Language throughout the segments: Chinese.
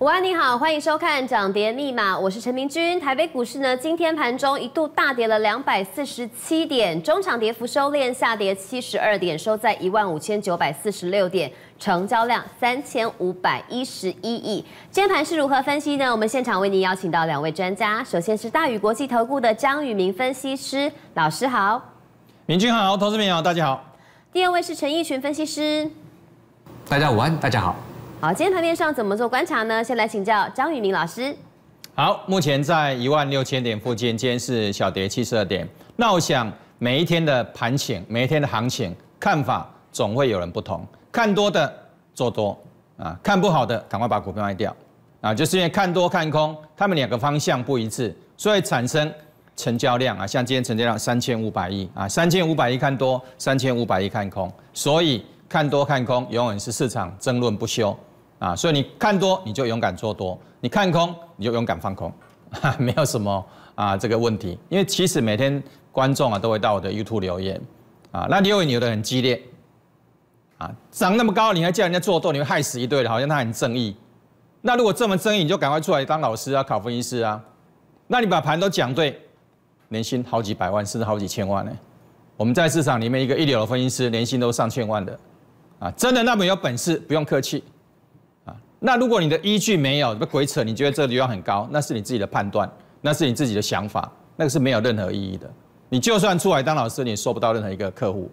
午安，你好，欢迎收看涨跌密码，我是陈明君。台北股市呢，今天盘中一度大跌了两百四十七点，中场跌幅收敛，下跌七十二点，收在一万五千九百四十六点，成交量三千五百一十一亿。今天盘是如何分析呢？我们现场为您邀请到两位专家，首先是大宇国际投顾的张宇明分析师老师好，明君好，投资朋友大家好。第二位是陈奕群分析师，大家午安，大家好。好，今天盘面上怎么做观察呢？先来请教张宇明老师。好，目前在一万六千点附近，今天是小跌七十二点。那我想每一天的盘情，每一天的行情看法总会有人不同。看多的做多啊，看不好的赶快把股票卖掉啊，就是因为看多看空，他们两个方向不一致，所以产生成交量啊，像今天成交量三千五百亿啊，三千五百亿看多，三千五百亿看空，所以看多看空永远是市场争论不休。啊，所以你看多你就勇敢做多，你看空你就勇敢放空，没有什么啊这个问题。因为其实每天观众啊都会到我的 YouTube 留言，啊，那留言有的很激烈，啊，涨那么高你还叫人家做多，你会害死一堆的，好像他很正义。那如果这么正义，你就赶快出来当老师啊，考分析师啊。那你把盘都讲对，年薪好几百万甚至好几千万呢。我们在市场里面一个一流的分析师，年薪都上千万的，啊，真的那么有本事，不用客气。那如果你的依据没有，不鬼扯，你觉得这个地方很高，那是你自己的判断，那是你自己的想法，那个是没有任何意义的。你就算出来当老师，你也收不到任何一个客户。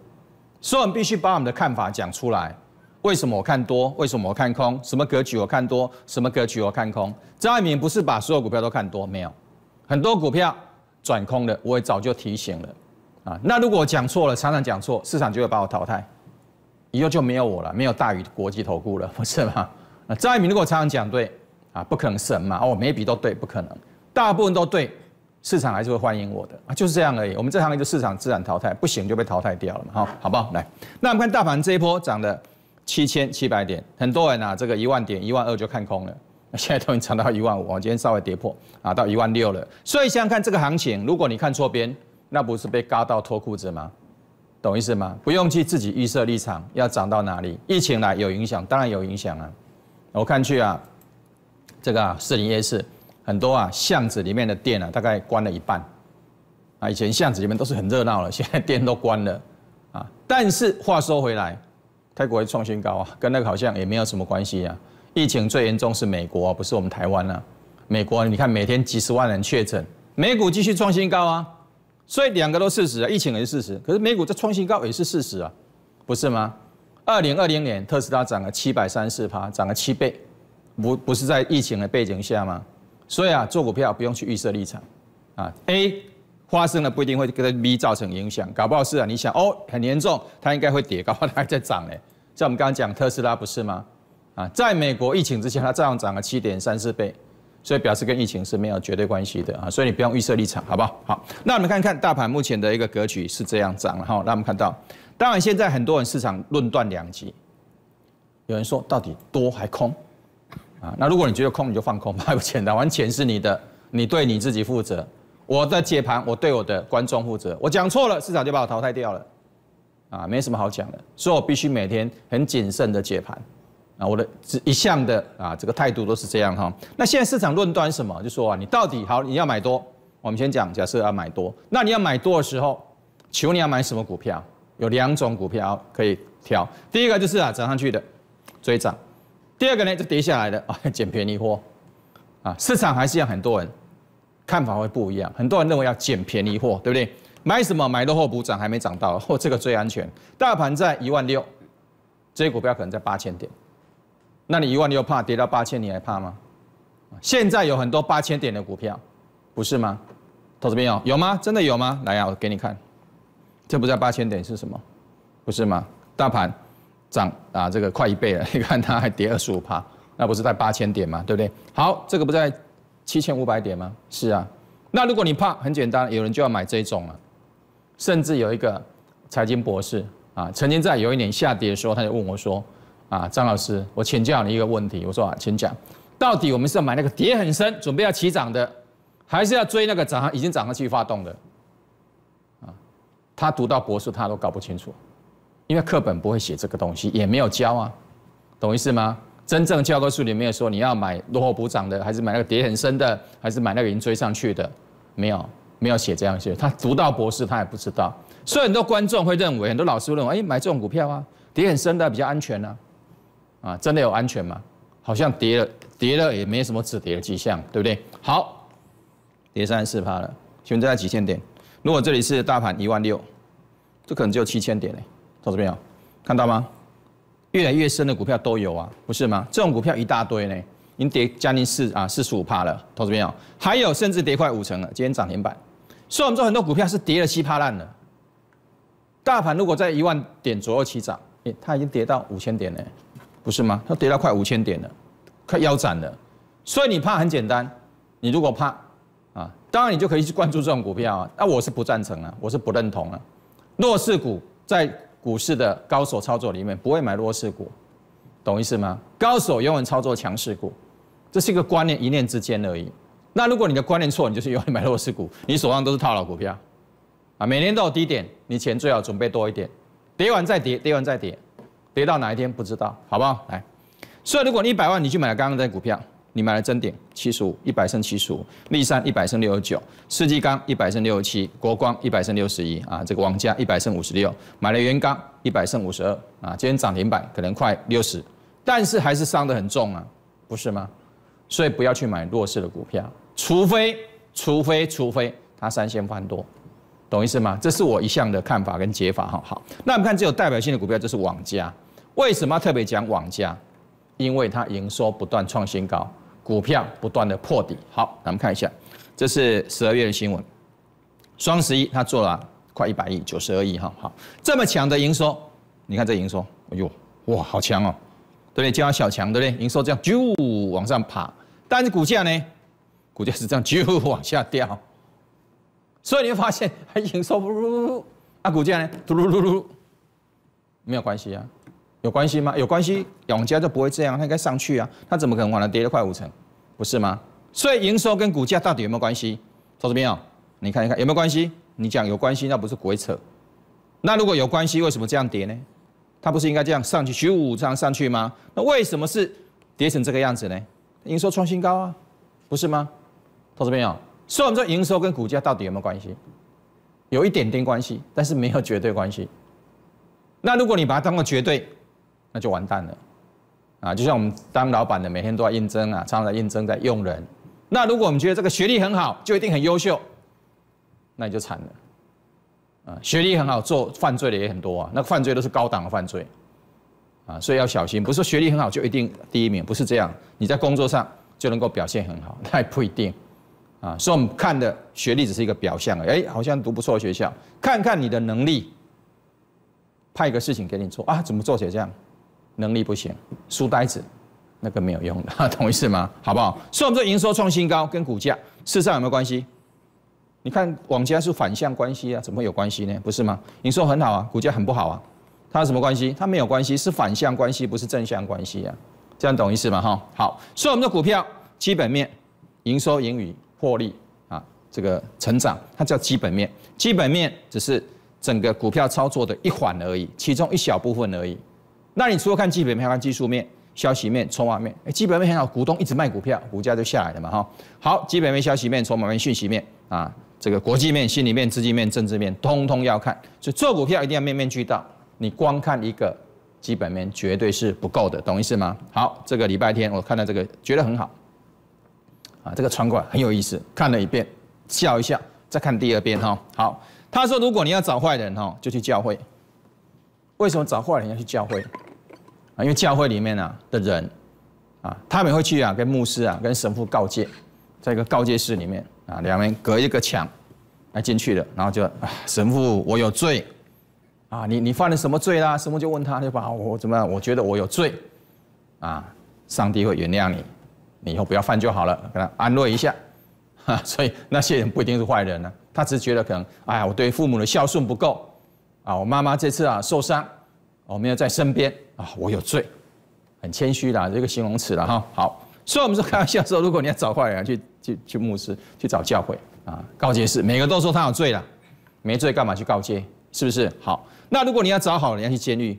所以我们必须把我们的看法讲出来。为什么我看多？为什么我看空？什么格局我看多？什么格局我看空？张爱民不是把所有股票都看多，没有，很多股票转空的，我也早就提醒了。啊，那如果我讲错了，常常讲错，市场就会把我淘汰，以后就没有我了，没有大宇国际投顾了，不是吗？那张爱民如果常常讲对啊，不可能神嘛哦，每一笔都对，不可能，大部分都对，市场还是会欢迎我的啊，就是这样而已。我们这行业就市场自然淘汰，不行就被淘汰掉了嘛，好，好不好？来，那我们看大盘这一波涨了七千七百点，很多人啊，这个一万点、一万二就看空了，现在都已经涨到一万五，我今天稍微跌破啊，到一万六了。所以想想看这个行情，如果你看错边，那不是被嘎到脱裤子吗？懂意思吗？不用去自己预设立场，要涨到哪里？疫情来有影响，当然有影响啊。我看去啊，这个，四零夜市很多啊，巷子里面的店啊，大概关了一半。啊，以前巷子里面都是很热闹了，现在店都关了。啊，但是话说回来，泰国会创新高啊，跟那个好像也没有什么关系啊。疫情最严重是美国，不是我们台湾啊。美国你看每天几十万人确诊，美股继续创新高啊。所以两个都事实啊，疫情也是事实，可是美股在创新高也是事实啊，不是吗？二零二零年特斯拉涨了七百三十趴，涨了七倍，不不是在疫情的背景下吗？所以啊，做股票不用去预设立场，啊，A 发生了不一定会跟 B 造成影响，搞不好是啊，你想哦很严重，它应该会跌，搞不好它还在涨嘞。像我们刚刚讲特斯拉不是吗？啊，在美国疫情之前，它照样涨了七点三四倍，所以表示跟疫情是没有绝对关系的啊，所以你不用预设立场，好不好？好，那我们看看大盘目前的一个格局是这样涨了哈，那我们看到。当然，现在很多人市场论断两极，有人说到底多还空，啊，那如果你觉得空，你就放空吧，不简单，完钱是你的，你对你自己负责。我的解盘，我对我的观众负责，我讲错了，市场就把我淘汰掉了，啊，没什么好讲的，所以我必须每天很谨慎的解盘，啊，我的一向的啊这个态度都是这样哈。那现在市场论断什么？就说啊，你到底好，你要买多，我们先讲，假设要买多，那你要买多的时候，求你要买什么股票？有两种股票可以挑，第一个就是啊涨上去的追涨，第二个呢就跌下来的啊 捡便宜货，啊市场还是要很多人看法会不一样，很多人认为要捡便宜货，对不对？买什么买落后补涨还没涨到，或这个最安全。大盘在一万六，这些股票可能在八千点，那你一万六怕跌到八千，你还怕吗？现在有很多八千点的股票，不是吗？投资朋友有吗？真的有吗？来啊，我给你看。这不在八千点是什么？不是吗？大盘涨啊，这个快一倍了。你看它还跌二十五趴，那不是在八千点吗？对不对？好，这个不在七千五百点吗？是啊。那如果你怕，很简单，有人就要买这种了。甚至有一个财经博士啊，曾经在有一年下跌的时候，他就问我说：“啊，张老师，我请教你一个问题。”我说：“啊，请讲，到底我们是要买那个跌很深，准备要起涨的，还是要追那个涨已经涨上去发动的？”他读到博士，他都搞不清楚，因为课本不会写这个东西，也没有教啊，懂意思吗？真正教科书里面说你要买落后补涨的，还是买那个跌很深的，还是买那个已经追上去的？没有，没有写这样写。他读到博士，他也不知道。所以很多观众会认为，很多老师认为，哎，买这种股票啊，跌很深的比较安全呢。啊，真的有安全吗？好像跌了，跌了也没什么止跌的迹象，对不对？好，跌三四趴了，现在几千点。如果这里是大盘一万六，这可能只有七千点嘞。投资朋友，看到吗？越来越深的股票都有啊，不是吗？这种股票一大堆呢，已经跌将近四啊四十五趴了，投资朋友，还有甚至跌快五成了，今天涨停板。所以我们说很多股票是跌了稀趴烂了。大盘如果在一万点左右起涨，诶，它已经跌到五千点了，不是吗？它跌到快五千点了，快腰斩了。所以你怕很简单，你如果怕，当然你就可以去关注这种股票啊。那我是不赞成啊，我是不认同啊。弱势股在。股市的高手操作里面不会买弱势股，懂意思吗？高手永远操作强势股，这是一个观念一念之间而已。那如果你的观念错，你就是永远买弱势股，你手上都是套牢股票，啊，每年都有低点，你钱最好准备多一点，跌完再跌，跌完再跌，跌到哪一天不知道，好不好？来，所以如果你一百万你去买了刚刚的股票。你买了真点七十五，一百升七十五，立山一百升六十九，世纪钢一百升六十七，国光一百升六十一啊，这个王家一百升五十六，买了元钢一百升五十二啊，今天涨停板可能快六十，但是还是伤得很重啊，不是吗？所以不要去买弱势的股票，除非除非除非它三线翻多，懂意思吗？这是我一向的看法跟解法哈。好，那我们看只有代表性的股票，就是网家，为什么要特别讲网家？因为它营收不断创新高。股票不断的破底，好，咱们看一下，这是十二月的新闻，双十一它做了快一百亿，九十二亿哈，好，这么强的营收，你看这营收，哎呦，哇，好强哦，对不对？叫小强，对不对？营收这样啾往上爬，但是股价呢，股价是这样啾往下掉，所以你会发现，它营收不如，啊，股价呢，嘟噜噜噜，没有关系啊。有关系吗？有关系，永嘉就不会这样，它应该上去啊，它怎么可能往了跌了快五成，不是吗？所以营收跟股价到底有没有关系？投资朋友，你看一看有没有关系？你讲有关系，那不是鬼扯。那如果有关系，为什么这样跌呢？它不是应该这样上去，徐五这样上去吗？那为什么是跌成这个样子呢？营收创新高啊，不是吗？投资朋友，所以我们说营收跟股价到底有没有关系？有一点点关系，但是没有绝对关系。那如果你把它当做绝对，那就完蛋了，啊，就像我们当老板的，每天都要应征啊，常常在应征在用人。那如果我们觉得这个学历很好，就一定很优秀，那你就惨了，啊，学历很好做犯罪的也很多啊，那犯罪都是高档的犯罪，啊，所以要小心，不是说学历很好就一定第一名，不是这样，你在工作上就能够表现很好，那也不一定，啊，所以我们看的学历只是一个表象，哎，好像读不错的学校，看看你的能力，派一个事情给你做啊，怎么做起来这样？能力不行，书呆子，那个没有用的，懂意思吗？好不好？所以我们说营收创新高跟股价事实上有没有关系？你看往家是反向关系啊，怎么会有关系呢？不是吗？营收很好啊，股价很不好啊，它有什么关系？它没有关系，是反向关系，不是正向关系啊。这样懂意思吗？哈，好。所以我们的股票基本面，营收、盈余、获利啊，这个成长，它叫基本面。基本面只是整个股票操作的一环而已，其中一小部分而已。那你除了看基本面，还看技术面、消息面、筹码面。哎，基本面很好，股东一直卖股票，股价就下来了嘛，哈。好，基本面、消息面、筹码面、讯息面啊，这个国际面、心理面、资金面、政治面，通通要看。所以做股票一定要面面俱到，你光看一个基本面绝对是不够的，懂意思吗？好，这个礼拜天我看到这个觉得很好，啊，这个传过来很有意思，看了一遍，笑一下，再看第二遍哈。好，他说如果你要找坏人哈，就去教会。为什么找坏人要去教会？啊，因为教会里面啊的人，啊，他们会去啊跟牧师啊跟神父告诫，在一个告诫室里面啊，两人隔一个墙，来进去了，然后就神父我有罪，啊你你犯了什么罪啦？神父就问他，对吧我怎么样？我觉得我有罪，啊上帝会原谅你，你以后不要犯就好了，给他安慰一下，哈，所以那些人不一定是坏人呢，他只是觉得可能哎呀我对父母的孝顺不够，啊我妈妈这次啊受伤。我没有在身边啊，我有罪，很谦虚啦，这个形容词了哈。好，所以我们说开玩笑说，如果你要找坏人，去去去牧师，去找教会啊，告诫是，每个都说他有罪了，没罪干嘛去告诫？是不是？好，那如果你要找好人，要去监狱，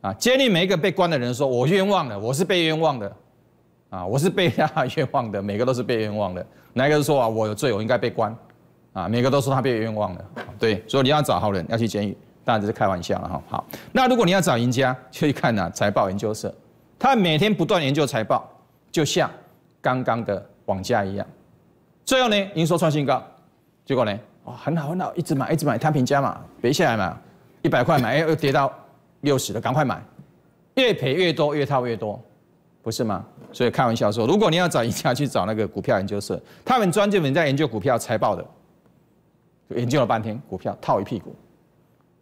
啊，监狱每一个被关的人说，我冤枉的，我是被冤枉的，啊，我是被他冤枉的，每个都是被冤枉的。哪一个说啊，我有罪，我应该被关，啊，每个都说他被冤枉的，对，所以你要找好人，要去监狱，当然这是开玩笑了哈。好，那如果你要找赢家，就去看呐财报研究社，他每天不断研究财报，就像刚刚的网价一样，最后呢，营收创新高，结果呢，哇，很好很好，一直买一直买，摊平价嘛，别下来嘛，一百块买，哎，又跌到六十了，赶快买，越赔越多，越套越多。不是吗？所以开玩笑说，如果你要找赢家，去找那个股票研究社，他们专门在研究股票财报的，研究了半天，股票套一屁股，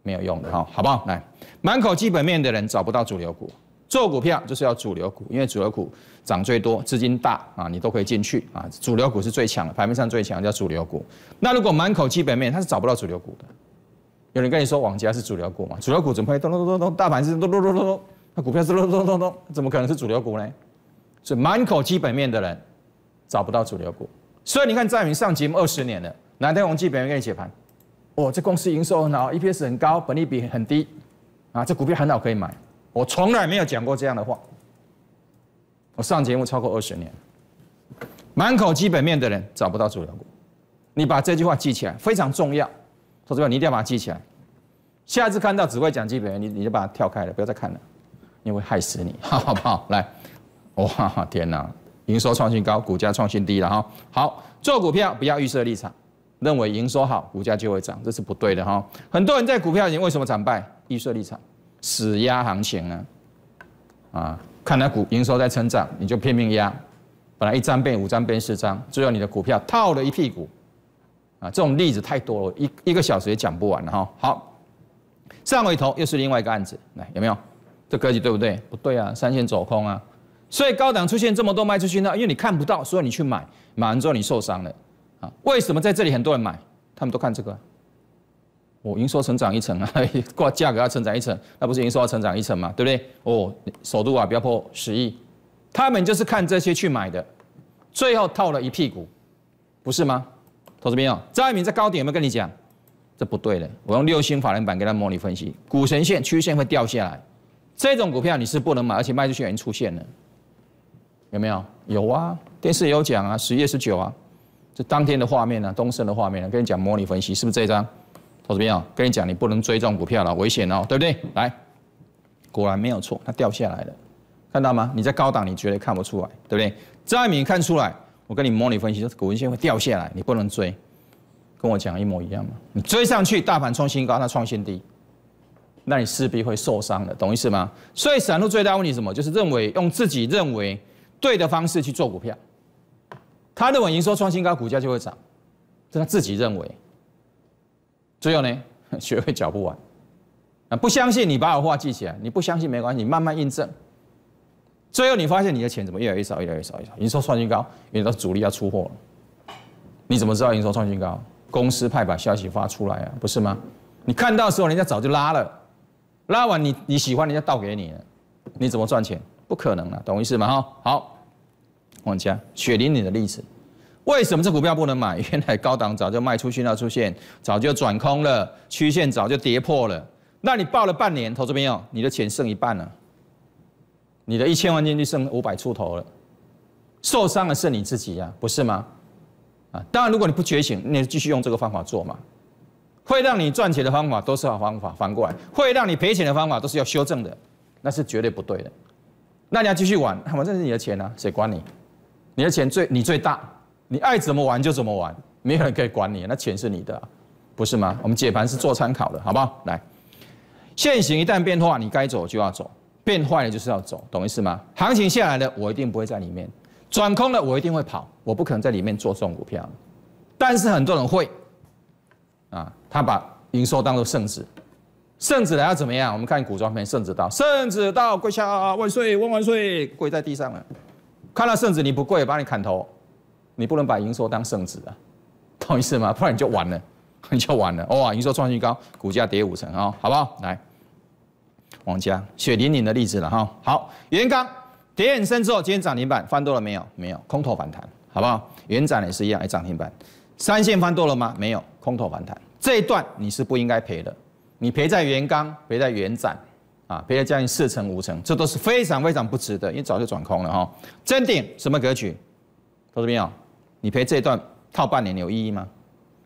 没有用的哈，好不好？来，满口基本面的人找不到主流股，做股票就是要主流股，因为主流股涨最多，资金大啊，你都可以进去啊。主流股是最强的，盘面上最强叫主流股。那如果满口基本面，他是找不到主流股的。有人跟你说网家是主流股嘛？主流股怎么会咚咚咚咚？大盘是咚咚咚咚咚。那股票是咚咚咚咚，怎么可能是主流股呢？所以满口基本面的人找不到主流股。所以你看，在明上节目二十年了，哪天我基本面给你解盘？哦，这公司营收很好，EPS 很高，本利比很低，啊，这股票很好可以买。我从来没有讲过这样的话。我上节目超过二十年，满口基本面的人找不到主流股。你把这句话记起来，非常重要。说这个，你一定要把它记起来。下次看到只会讲基本面，你你就把它跳开了，不要再看了。因为害死你，好不好？来，哇，天哪！营收创新高，股价创新低了哈。好，做股票不要预设立场，认为营收好，股价就会涨，这是不对的哈。很多人在股票里为什么惨败？预设立场，死压行情啊？啊，看到股营收在成长，你就拼命压，本来一张变五张变四张，最后你的股票套了一屁股。啊，这种例子太多了，一一个小时也讲不完了哈。好，上回头又是另外一个案子，来有没有？这格局对不对？不对啊，三线走空啊，所以高档出现这么多卖出去呢，因为你看不到，所以你去买，买完之后你受伤了啊。为什么在这里很多人买？他们都看这个，我营收成长一成啊，挂价格要成长一成，那不是营收要成长一成嘛，对不对？哦，首度啊不要破十亿，他们就是看这些去买的，最后套了一屁股，不是吗？投资朋友，张爱民在高点有没有跟你讲？这不对的，我用六星法人版给他模拟分析，股神线曲线会掉下来。这种股票你是不能买，而且卖出去已经出现了，有没有？有啊，电视也有讲啊，十月十九啊，这当天的画面呢，东升的画面呢，跟你讲模拟分析，是不是这张？投资朋友，跟你讲，你不能追这种股票了，危险哦，对不对？来，果然没有错，它掉下来了，看到吗？你在高档，你绝对看不出来，对不对？张爱民看出来，我跟你模拟分析，股线会掉下来，你不能追，跟我讲一模一样嘛。你追上去，大盘创新高，它创新低。那你势必会受伤的，懂意思吗？所以散户最大问题什么？就是认为用自己认为对的方式去做股票，他认为营收创新高，股价就会涨，是他自己认为。最后呢，学会缴不完啊！不相信你把我话记起来，你不相信没关系，你慢慢印证。最后你发现你的钱怎么越来越少，越来越少，越少，营收创新高，因为主力要出货了。你怎么知道营收创新高？公司派把消息发出来啊，不是吗？你看到的时候，人家早就拉了。拉完你你喜欢人家倒给你了，你怎么赚钱？不可能了，懂意思吗？哈，好，往下，雪玲玲的例子，为什么这股票不能买？原来高档早就卖出讯号出现，早就转空了，曲线早就跌破了。那你报了半年，投资朋友，你的钱剩一半了，你的一千万进去剩五百出头了，受伤的是你自己呀，不是吗？啊，当然如果你不觉醒，你继续用这个方法做嘛。会让你赚钱的方法都是好方法，反过来会让你赔钱的方法都是要修正的，那是绝对不对的。那你要继续玩，反正是你的钱啊，谁管你？你的钱最你最大，你爱怎么玩就怎么玩，没有人可以管你，那钱是你的，不是吗？我们解盘是做参考的，好不好？来，现行一旦变化，你该走就要走，变坏了就是要走，懂意思吗？行情下来了，我一定不会在里面；转空了，我一定会跑，我不可能在里面做这种股票。但是很多人会。啊，他把营收当做圣旨，圣旨来要怎么样？我们看古装片，圣旨到，圣旨到，跪下万岁，万万岁，跪在地上了。看到圣旨你不跪，把你砍头。你不能把营收当圣旨啊，懂意思吗？不然你就完了，你就完了。哇，营收创新高，股价跌五成啊，好不好？来，王家血淋淋的例子了哈。好，元刚跌很深之后，今天涨停板翻多了没有？没有，空头反弹，好不好？元展也是一样，涨停板。三线翻多了吗？没有，空头反弹。这一段你是不应该赔的，你赔在原钢，赔在原展，啊，赔了将近四成五成，这都是非常非常不值得，因为早就转空了哈。真顶什么格局？投资朋友，你赔这一段套半年有意义吗？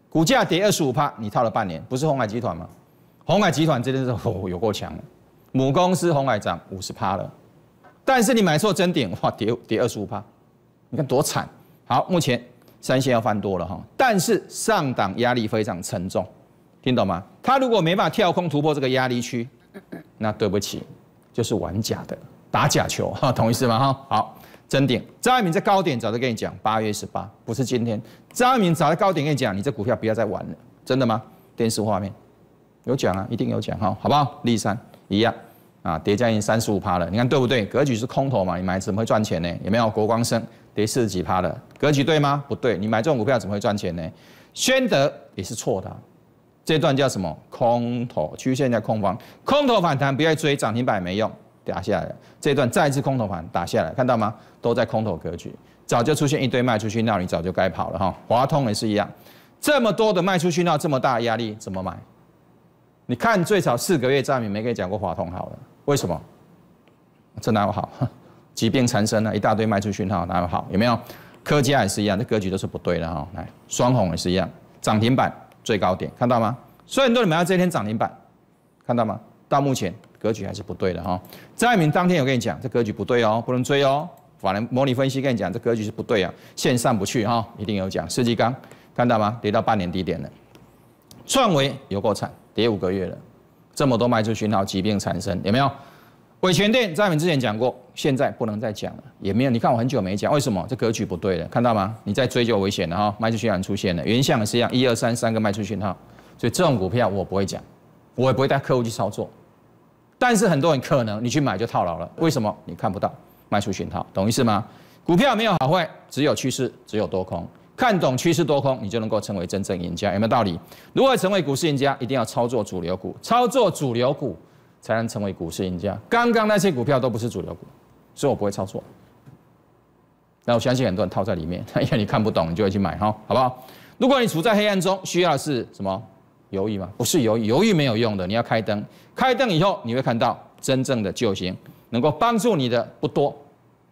股价跌二十五趴，你套了半年，不是红海集团吗？红海集团真的是哦有够强了，母公司红海涨五十趴了，但是你买错真顶，哇跌跌二十五趴，你看多惨。好，目前三线要翻多了哈，但是上档压力非常沉重，听懂吗？它如果没办法跳空突破这个压力区，那对不起，就是玩假的，打假球哈，同意思吗？哈，好，真顶，张爱民在高点早就跟你讲，八月十八，不是今天，张爱民早在高点跟你讲，你这股票不要再玩了，真的吗？电视画面有讲啊，一定有讲哈，好不好？立三一样啊，跌将近三十五趴了，你看对不对？格局是空头嘛，你买怎么会赚钱呢？有没有？国光生跌四十几趴了，格局对吗？不对，你买这种股票怎么会赚钱呢？宣德也是错的，这段叫什么？空头曲线在空方，空头反弹不要追，涨停板没用，打下来了。这段再次空头盘打下来，看到吗？都在空头格局，早就出现一堆卖出去，那你早就该跑了哈。华通也是一样，这么多的卖出去，那这么大的压力怎么买？你看最少四个月账面没跟你讲过华通好了，为什么？这哪有好？疾病缠身了，一大堆卖出讯号，哪有好？有没有？科技也是一样，这格局都是不对的哈。来，双红也是一样，涨停板最高点，看到吗？所以很多人买到这一天涨停板，看到吗？到目前格局还是不对的哈。张爱民当天有跟你讲，这格局不对哦，不能追哦。法人模拟分析跟你讲，这格局是不对啊，线上不去哈，一定有讲。世纪钢看到吗？跌到半年低点了。创维有够惨，跌五个月了，这么多卖出讯号，疾病产生有没有？伟全店在我们之前讲过，现在不能再讲了，也没有。你看我很久没讲，为什么？这格局不对了，看到吗？你再追就危险了哈，卖出讯号出现了，原相也是一样，一二三三个卖出讯号，所以这种股票我不会讲，我也不会带客户去操作。但是很多人可能你去买就套牢了，为什么？你看不到卖出讯号，懂意思吗？股票没有好坏，只有趋势，只有多空。看懂趋势多空，你就能够成为真正赢家，有没有道理？如何成为股市赢家？一定要操作主流股，操作主流股才能成为股市赢家。刚刚那些股票都不是主流股，所以我不会操作。那我相信很多人套在里面，因为你看不懂，你就会去买哈，好不好？如果你处在黑暗中，需要的是什么？犹豫吗？不是犹豫，犹豫没有用的。你要开灯，开灯以后你会看到真正的救星，能够帮助你的不多。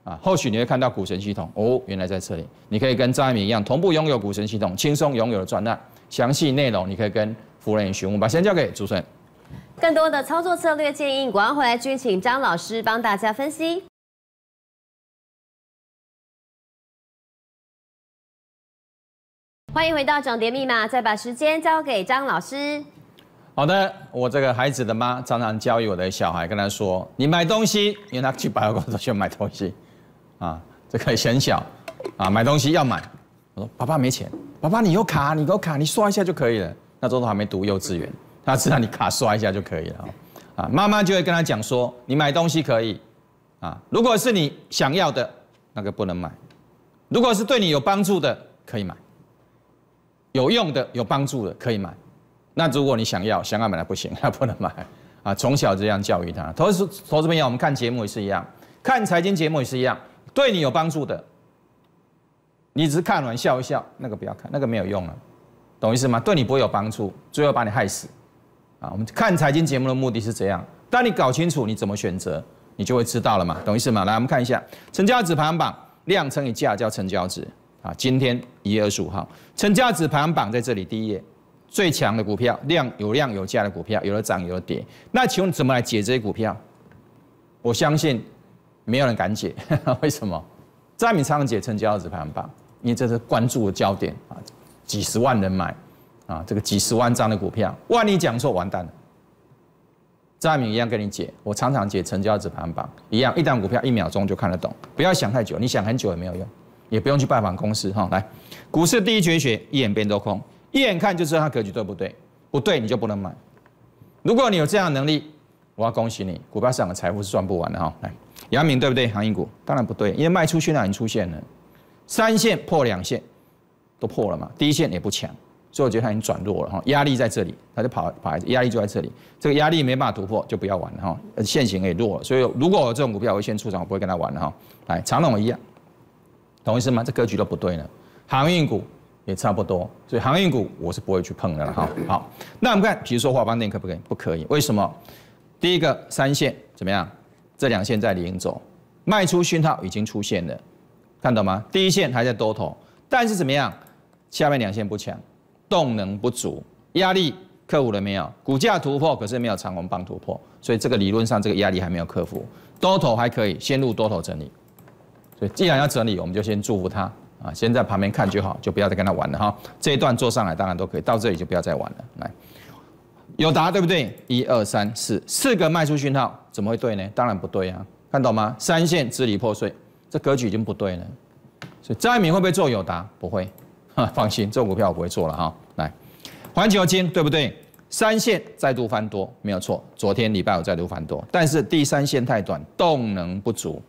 啊，或许你会看到股神系统哦，原来在这里，你可以跟张爱民一样同步拥有股神系统，轻松拥有的专案，详细内容你可以跟夫人询问。把时间交给主持人。更多的操作策略建议，广安回来继续请张老师帮大家分析。欢迎回到涨跌密码，再把时间交给张老师。好的，我这个孩子的妈常常教育我的小孩，跟他说：“你买东西，因为他去百货公司去买东西，啊，这个很小，啊，买东西要买。”我说：“爸爸没钱，爸爸你有卡，你有卡，你刷一下就可以了。”那时候都还没读幼稚园，他知道你卡刷一下就可以了啊。妈妈就会跟他讲说：“你买东西可以，啊，如果是你想要的，那个不能买；如果是对你有帮助的，可以买。有用的、有帮助的，可以买。”那如果你想要，想要买的不行，那不能买啊！从小这样教育他。投资投资朋友，我们看节目也是一样，看财经节目也是一样，对你有帮助的，你只是看完笑一笑，那个不要看，那个没有用了，懂意思吗？对你不会有帮助，最后把你害死啊！我们看财经节目的目的是这样，当你搞清楚你怎么选择，你就会知道了嘛，懂意思吗？来，我们看一下成交值排行榜，量乘以价叫成交值啊。今天一月二十五号，成交值排行榜在这里第一页。最强的股票，量有量有价的股票，有的涨有的跌。那请问怎么来解这些股票？我相信没有人敢解，为什么？张敏常解成交值排行榜，因为这是关注的焦点啊，几十万人买啊，这个几十万张的股票，万一讲错完蛋了。张爱明一样跟你解，我常常解成交值排行榜，一样一档股票一秒钟就看得懂，不要想太久，你想很久也没有用，也不用去拜访公司哈。来，股市第一绝学，一眼变多空。一眼看就知道它格局对不对，不对你就不能买。如果你有这样的能力，我要恭喜你，股票市场的财富是赚不完的哈。来，阳明对不对？航运股当然不对，因为卖出讯号已经出现了，三线破两线都破了嘛，第一线也不强，所以我觉得它已经转弱了哈，压力在这里，它就跑跑，压力就在这里，这个压力没办法突破就不要玩了哈，线形也弱了，所以如果我这种股票我会先出场，我不会跟它玩了哈。来，长龙一样，懂意思吗？这格局都不对了，航运股。也差不多，所以航运股我是不会去碰的了哈。好，那我们看，比如说华邦电可不可以？不可以，为什么？第一个三线怎么样？这两线在领走，卖出讯号已经出现了，看到吗？第一线还在多头，但是怎么样？下面两线不强，动能不足，压力克服了没有？股价突破，可是没有长虹棒突破，所以这个理论上这个压力还没有克服，多头还可以先入多头整理。所以既然要整理，我们就先祝福他啊，先在旁边看就好，就不要再跟他玩了哈。这一段做上来当然都可以，到这里就不要再玩了。来。有答对不对？一二三四，四个卖出讯号，怎么会对呢？当然不对啊！看懂吗？三线支离破碎，这格局已经不对了。所以张爱民会不会做有答？不会，放心，这种股票我不会做了哈。来，环球金对不对？三线再度翻多，没有错。昨天礼拜五再度翻多，但是第三线太短，动能不足，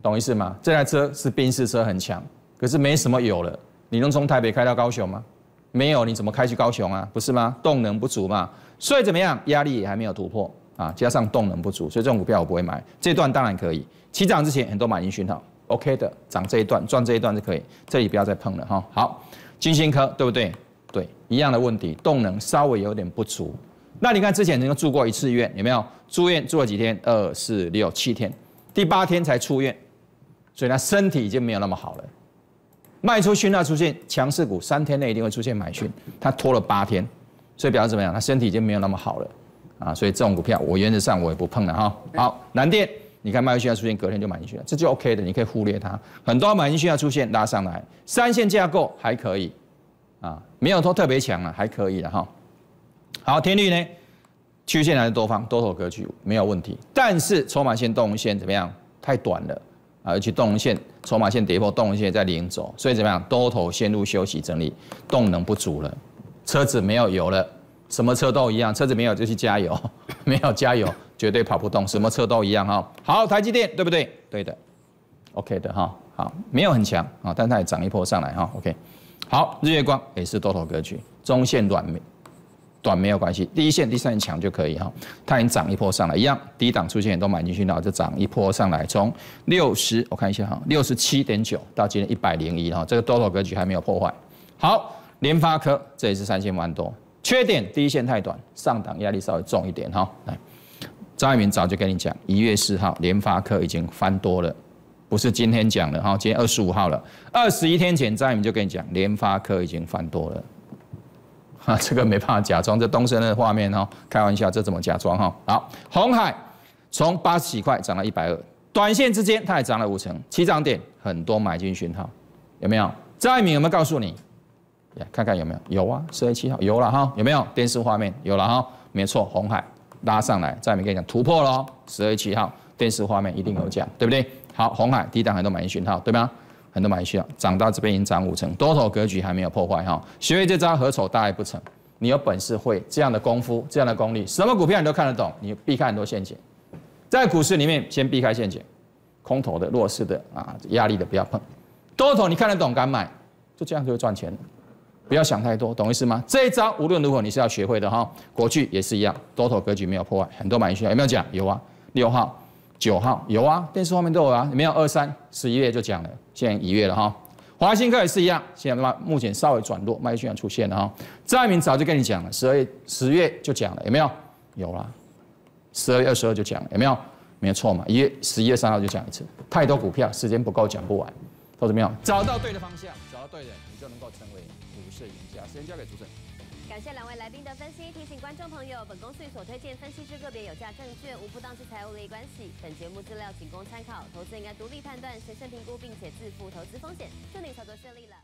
懂意思吗？这台车是宾士车很强，可是没什么油了。你能从台北开到高雄吗？没有，你怎么开去高雄啊？不是吗？动能不足嘛，所以怎么样？压力也还没有突破啊，加上动能不足，所以这种股票我不会买。这段当然可以，起涨之前很多买进讯号，OK 的，涨这一段赚这一段就可以，这里不要再碰了哈。好，金星科对不对？对，一样的问题，动能稍微有点不足。那你看之前能够住过一次院，有没有？住院住了几天？二四六七天，第八天才出院，所以他身体已经没有那么好了。卖出讯号出现强势股，三天内一定会出现买讯，他拖了八天，所以表示怎么样？他身体已经没有那么好了啊，所以这种股票我原则上我也不碰了哈。好，南电，你看卖出讯号出现，隔天就买进去了，这就 OK 的，你可以忽略它。很多买进讯要出现拉上来，三线架构还可以啊，没有说特别强啊，还可以的哈。好，天律呢，曲线还是多方多头格局没有问题，但是筹码线动线怎么样？太短了。啊，而且动线、筹码线跌破，动线在领走，所以怎么样？多头陷入休息整理，动能不足了，车子没有油了，什么车都一样，车子没有就去加油，没有加油绝对跑不动，什么车都一样哈。好，台积电对不对？对的，OK 的哈。好，没有很强啊，但它也涨一波上来哈。OK，好，日月光也是多头格局，中线短没。短没有关系，第一线、第三线强就可以哈。它已经涨一波上来，一样低档出现都买进去，然后就涨一波上来，从六十我看一下哈，六十七点九到今天一百零一哈，这个多头格局还没有破坏。好，联发科这也是三千万多，缺点第一线太短，上档压力稍微重一点哈。来，张爱民早就跟你讲，一月四号联发科已经翻多了，不是今天讲的哈，今天二十五号了，二十一天前张爱民就跟你讲，联发科已经翻多了。啊，这个没办法假装，这东升的画面哈，开玩笑，这怎么假装哈？好，红海从八十几块涨到一百二，短线之间它也涨了五成，起涨点很多买进讯号，有没有？张爱民有没有告诉你？看看有没有？有啊，十月七号有了哈，有没有？电视画面有了哈，没错，红海拉上来，张爱民跟你讲突破了，十月七号电视画面一定有讲，对不对？好，红海低档很多买进讯号，对吗？很多买需要涨到这边已经涨五成，多头格局还没有破坏哈。学会这招何愁大爱不成？你有本事会这样的功夫，这样的功力，什么股票你都看得懂。你避开很多陷阱，在股市里面先避开陷阱，空头的、弱势的啊，压力的不要碰。多头你看得懂敢买，就这样就会赚钱。不要想太多，懂意思吗？这一招无论如何你是要学会的哈。过去也是一样，多头格局没有破坏，很多买需要有没有讲？有啊，六号。九号有啊，电视画面都有啊，有没有二三十一月就讲了，现在一月了哈。华新科也是一样，现在目前稍微转弱，卖讯出现了哈。张爱民早就跟你讲了，十二月十月就讲了，有没有？有啦，十二月二十二就讲了，有没有？没有错嘛，一月十一月三号就讲一次。太多股票，时间不够讲不完，都怎么样？找到对的方向，找到对的，你就能够成为股市赢家。时间交给主审。感谢两位来宾的分析，提醒观众朋友，本公司所推荐分析之个别有价证券，无不当之财务利益关系。本节目资料仅供参考，投资应该独立判断，审慎评估，并且自负投资风险。祝你操作顺利了。